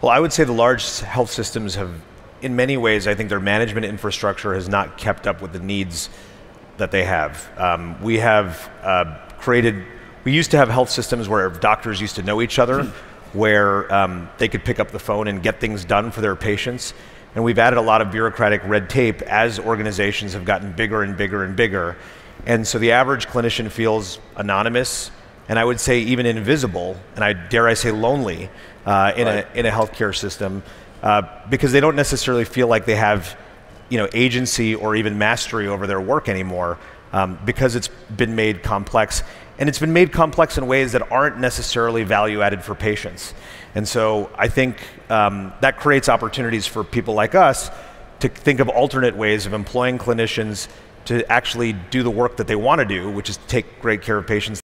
Well, I would say the large health systems have, in many ways, I think their management infrastructure has not kept up with the needs that they have. Um, we have uh, created, we used to have health systems where doctors used to know each other, where um, they could pick up the phone and get things done for their patients. And we've added a lot of bureaucratic red tape as organizations have gotten bigger and bigger and bigger. And so the average clinician feels anonymous, and I would say even invisible, and I dare I say lonely uh, in, right. a, in a healthcare system uh, because they don't necessarily feel like they have you know, agency or even mastery over their work anymore um, because it's been made complex. And it's been made complex in ways that aren't necessarily value added for patients. And so I think um, that creates opportunities for people like us to think of alternate ways of employing clinicians to actually do the work that they want to do, which is take great care of patients